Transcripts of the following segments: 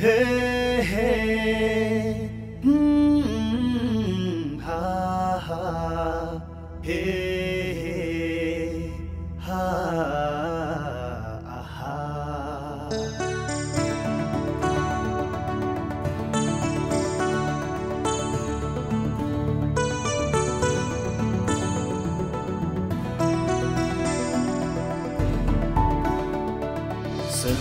hey, hey. Mm -hmm. ha, ha. Hey, hey. Ha, à, ha. Sầm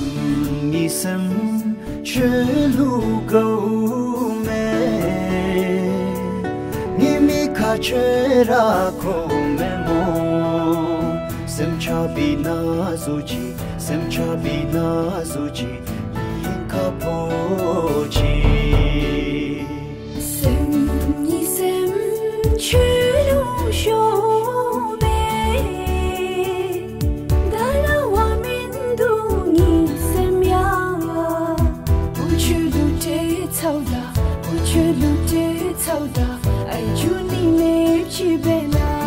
nghi sầm chelu gau me nimi kachera sem cha bi sem cha bi na Çölümde tavda ayunine kibela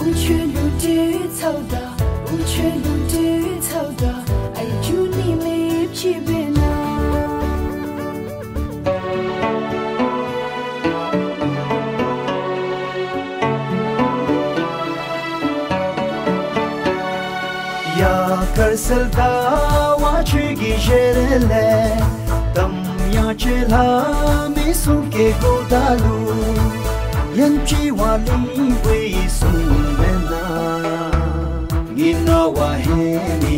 Uçölümde tavda Uçölümde tavda ayunine kibela Ya karselda wa chigi jerele Kancha Gakusha Eka A Andy Gakusha K либо Nis учilgina, I'm will get rid of all of you he can't